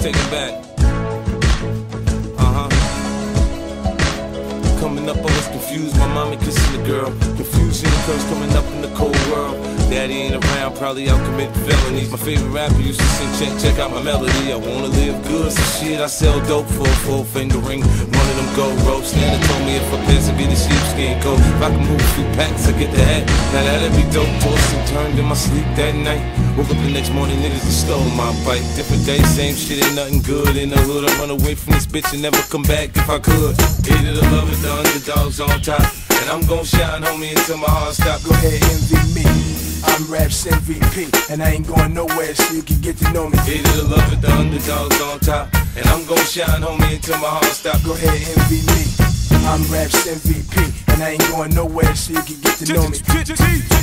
take it back. Uh huh. Coming up, I was confused. My mommy kissing the girl. Confusion occurs coming up in the cold world. Daddy ain't around, probably out committing felonies. My favorite rapper used to sing, check, check out my melody. I wanna live good, so shit, I sell dope for a full finger ring. One of them gold ropes. Nana told me if I piss, it be the sheepskin coat. If I can move a few packs, I get the hat. Now that'd be dope. Tossed and turned in my sleep that night. Woke up the next morning, niggas just stole my bike. Different day, same shit, ain't nothing good in the hood. I run away from this bitch and never come back if I could. Hated the love it, the underdogs on top. And I'm gon' shine, homie, until my heart stop. Go ahead, envy me. I'm Raps MVP, and I ain't going nowhere so you can get to know me. Hated the love it, the underdogs on top. And I'm gon' shine, homie, until my heart stop. Go ahead, envy me. I'm Raps MVP, and I ain't going nowhere so you can get to know me.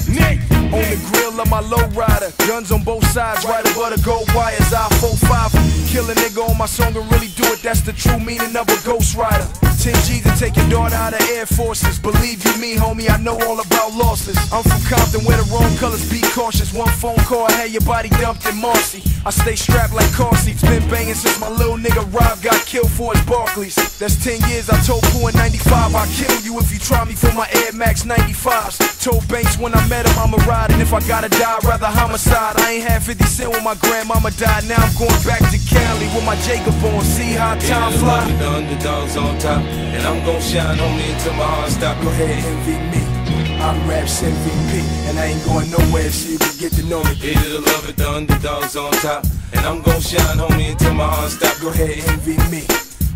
Nick, on the grill of my low rider, guns on both sides, right above the gold wires. I 45 kill a nigga on my song and really do it. That's the true meaning of a ghost rider. 10 G's to take your daughter out of Air Forces. Believe you me, homie, I know all about losses. I'm from Compton where the wrong colors be cautious. One phone call, I had your body dumped in Marcy. I stay strapped like car seats, been banging since my little nigga Rob got killed for his Barkleys. That's 10 years, I told Pooh in 95, I'll kill you if you try me for my Air Max 95s. Told Banks when I met him, I'ma ride, and if I gotta die, rather homicide. I ain't had 50 cent when my grandmama died, now I'm going back to Cali with my Jacob on. See how time the fly. the underdogs on top. And I'm gon' shine, homie, until my heart stop. Go ahead, envy me. I'm Raps MVP, and I ain't going nowhere so you can get to know me. Hated the love it, the underdogs on top. And I'm gon' shine, homie, until my heart stop. Go ahead, envy me.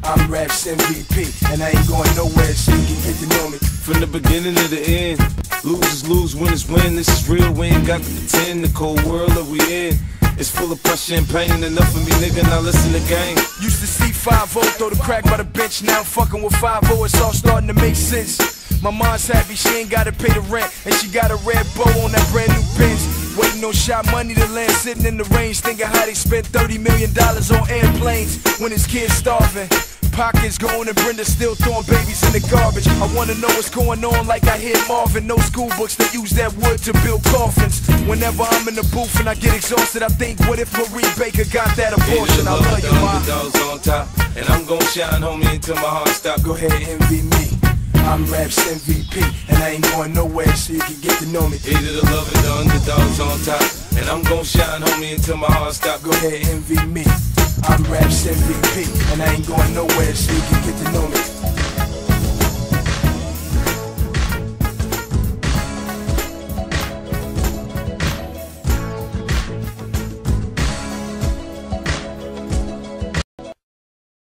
I'm Raps MVP, and I ain't going nowhere so you can get to know me. From the beginning to the end, losers lose, winners win. This is real, we ain't got to pretend. The cold world that we in is full of pressure and pain. Enough for me, nigga, now listen to game. Used to see 5-0, throw the crack by the bench. Now I'm fucking with 5-0, it's all starting to make sense. My mom's happy she ain't gotta pay the rent, and she got a red bow on that brand new Benz. Waiting on shot money to land, sitting in the range, thinking how they spent 30 million dollars on airplanes when his kids starving. Pockets going and Brenda still throwing babies in the garbage. I wanna know what's going on, like I hear Marvin. No school books that use that wood to build coffins. Whenever I'm in the booth and I get exhausted, I think, what if Marie Baker got that abortion? I love love it, the you, ma. underdogs on top. And I'm gon' shine, homie, until my heart stop. Go ahead, envy me. I'm Raps MVP, and I ain't going nowhere so you can get to know me. Hated the love it, the underdogs on top. And I'm gon' shine, homie, until my heart stop. Go ahead, envy me. I'm Raps MVP, and I ain't going nowhere so you can get to know me.